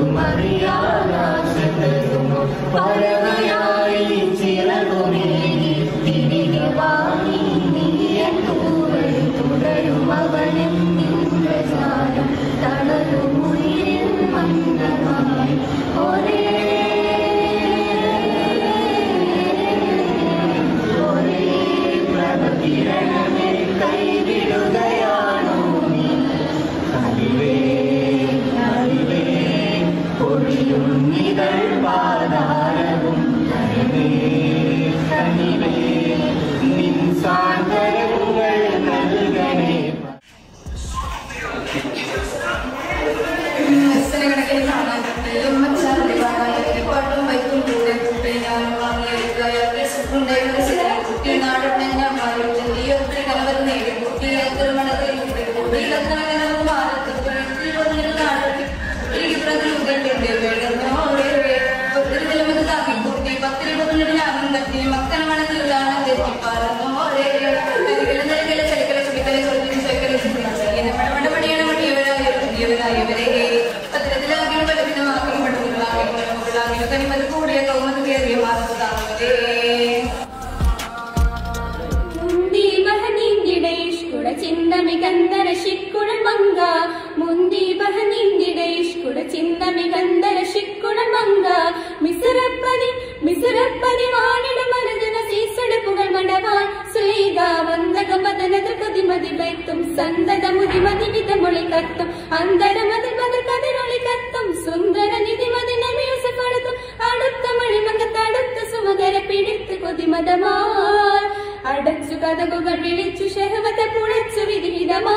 María, la de Mariana, മത്സരക്കണക്കിന് കനിമത് കൂടിയ കൗമത് കയറിയ മാർഗതാവേ മുന്തി ബഹനിന്ദിടേഷ്കുട ചിന്തമികന്ദര ശിക്കുട മങ്ക. മുന്തി ബഹനിന്ദിടേഷ്കുട ചിന്തമികന്ദര ശിക്കുട മങ്ക. മിസുരപ്പതി മിസുരപ്പതി വാണിട മരജന സീസടുപ്പുകൾ മടവാൻ. ശ്രീക വന്ദക മദന കതിമതി വൈത്തും സന്തത മുതിമതി വിതമൊളി കത്തും. അന്തരമതി മത കതിരൊളി കഥകുകൾ വിളിച്ചു ഷഹവത്തെ പുളച്ചു വിധിഹിതമാ